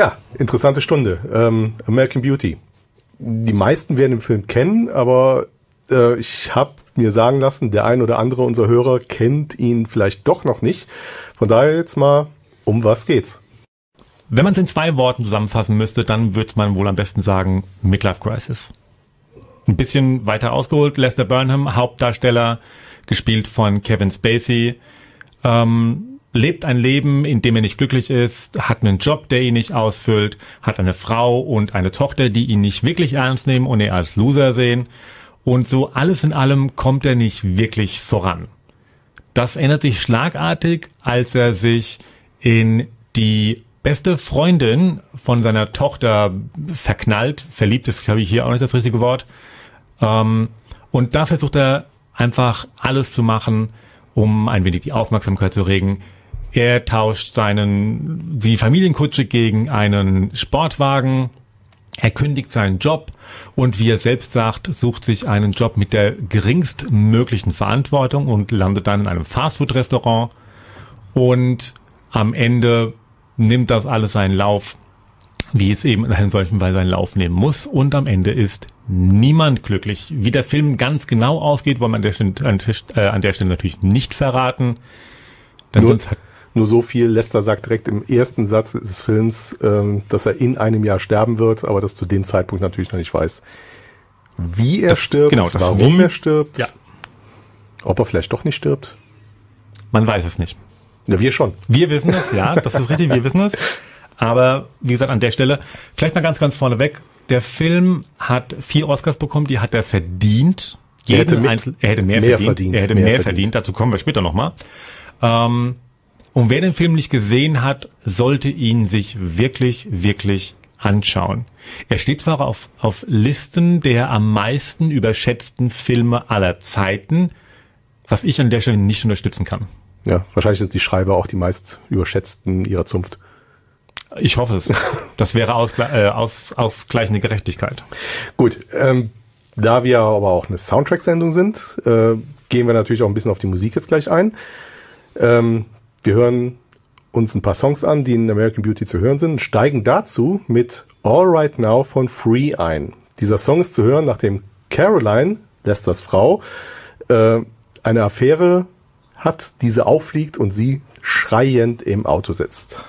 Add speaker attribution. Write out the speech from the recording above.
Speaker 1: Ja, interessante Stunde. Ähm, American Beauty. Die meisten werden den Film kennen, aber äh, ich habe mir sagen lassen, der ein oder andere unserer Hörer kennt ihn vielleicht doch noch nicht. Von daher jetzt mal, um was geht's?
Speaker 2: Wenn man es in zwei Worten zusammenfassen müsste, dann würde man wohl am besten sagen Midlife Crisis. Ein bisschen weiter ausgeholt, Lester Burnham, Hauptdarsteller, gespielt von Kevin Spacey, ähm, lebt ein Leben, in dem er nicht glücklich ist, hat einen Job, der ihn nicht ausfüllt, hat eine Frau und eine Tochter, die ihn nicht wirklich ernst nehmen und er als Loser sehen. Und so alles in allem kommt er nicht wirklich voran. Das ändert sich schlagartig, als er sich in die beste Freundin von seiner Tochter verknallt. Verliebt ist, glaube ich, hier auch nicht das richtige Wort. Ähm, und da versucht er einfach alles zu machen, um ein wenig die Aufmerksamkeit zu regen. Er tauscht seinen, die Familienkutsche gegen einen Sportwagen. Er kündigt seinen Job und wie er selbst sagt, sucht sich einen Job mit der geringstmöglichen Verantwortung und landet dann in einem Fastfood-Restaurant. Und am Ende nimmt das alles seinen Lauf, wie es eben in einem solchen Fall seinen Lauf nehmen muss. Und am Ende ist niemand glücklich. Wie der Film ganz genau ausgeht, wollen wir an der Stelle, an äh, der Stelle natürlich nicht verraten.
Speaker 1: Denn nur, sonst hat nur so viel, Lester sagt direkt im ersten Satz des Films, ähm, dass er in einem Jahr sterben wird, aber das zu dem Zeitpunkt natürlich noch nicht weiß, wie er
Speaker 2: das,
Speaker 1: stirbt,
Speaker 2: genau, das
Speaker 1: warum
Speaker 2: wie,
Speaker 1: er stirbt,
Speaker 2: ja.
Speaker 1: ob er vielleicht doch nicht stirbt.
Speaker 2: Man weiß es nicht.
Speaker 1: Ja, wir schon.
Speaker 2: Wir wissen es, ja, das ist richtig, wir wissen es. Aber wie gesagt, an der Stelle, vielleicht mal ganz, ganz vorneweg, der Film hat vier Oscars bekommen, die hat er verdient.
Speaker 1: Er hätte, mit,
Speaker 2: Einzel er hätte mehr,
Speaker 1: mehr
Speaker 2: verdient.
Speaker 1: verdient.
Speaker 2: Er hätte
Speaker 1: mehr,
Speaker 2: mehr,
Speaker 1: verdient.
Speaker 2: verdient. Dazu kommen wir später nochmal. Ähm, und wer den Film nicht gesehen hat, sollte ihn sich wirklich, wirklich anschauen. Er steht zwar auf, auf Listen der am meisten überschätzten Filme aller Zeiten, was ich an der Stelle nicht unterstützen kann.
Speaker 1: Ja, wahrscheinlich sind die Schreiber auch die meist überschätzten ihrer Zunft.
Speaker 2: Ich hoffe es. Das wäre ausgle äh, aus, ausgleichende Gerechtigkeit.
Speaker 1: Gut, ähm, da wir aber auch eine Soundtrack-Sendung sind, äh, gehen wir natürlich auch ein bisschen auf die Musik jetzt gleich ein. Ähm, wir hören uns ein paar Songs an, die in American Beauty zu hören sind, steigen dazu mit All Right Now von Free ein. Dieser Song ist zu hören, nachdem Caroline, Lesters Frau, äh, eine Affäre hat, diese auffliegt und sie schreiend im Auto sitzt.